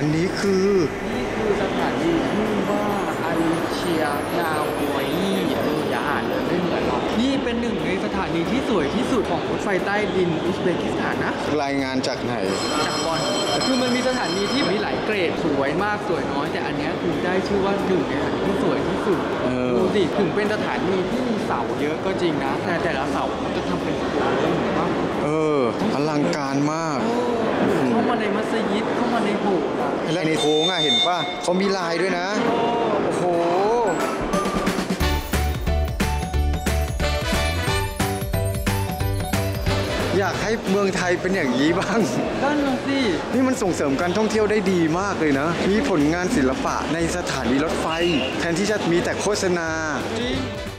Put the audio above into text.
นอันนี้คือ นี่คือสถานีที่ว่าอาริเชียนาวไวเอออย่าอ่านเลยไม่เหมือนหรอกนี่เป็นหนึ่งในสถานีที่สวยที่สุดของรถไฟใต้ดินอุซเบกิสถานนะรายงานจากไหน จากบอลคือมันมีสถานีที่มีหลายเกรดสวยมากสวยน้อย แต่อันเนี้ยคือได้ชื่อว่าหนึ่งในสถานีที่สวยที่สุดเออ ดูสิถึงเป็นสถานีที่มีเสาเยอะก็จริงนะ แต่แต่ละเสามันจะทำเป็นโค้งเห็นปะเออ อลังการมาก เข้ามาในมัสยิด และในโค้งอะเห็นป่ะเขามีลายด้วยนะ โอ้โหอยากให้เมืองไทยเป็นอย่างนี้บ้างด้านนึงสินี่มันส่งเสริมการท่องเที่ยวได้ดีมากเลยนะ มีผลงานศิลปะในสถานีรถไฟ แทนที่จะมีแต่โฆษณาจริง